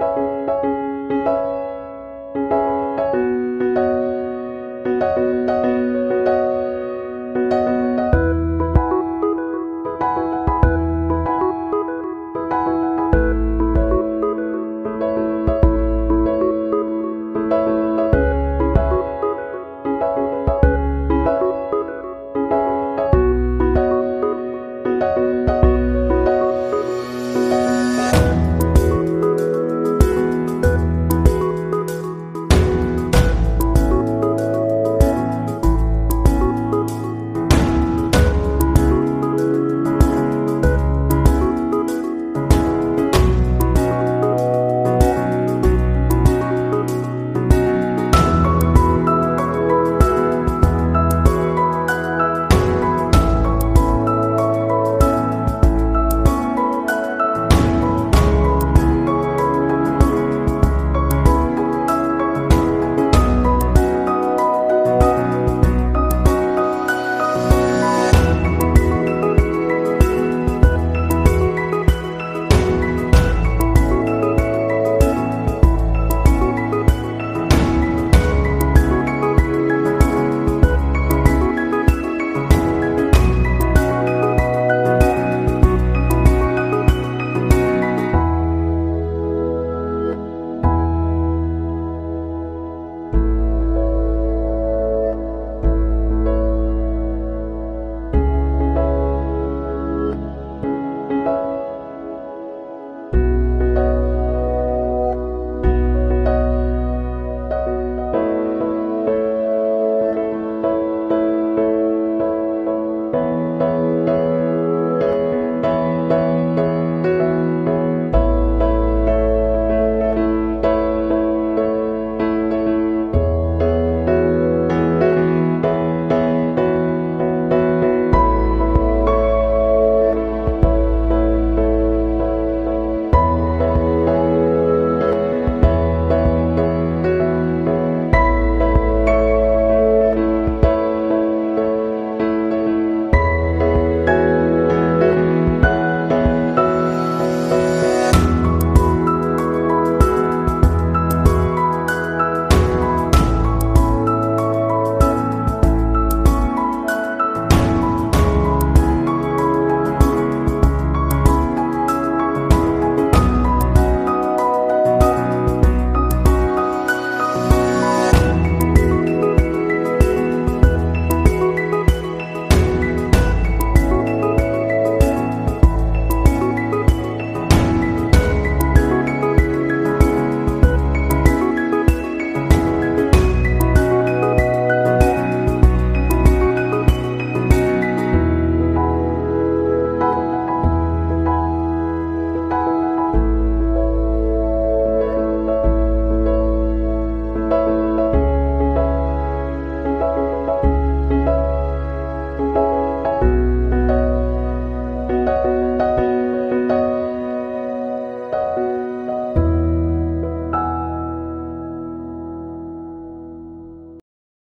you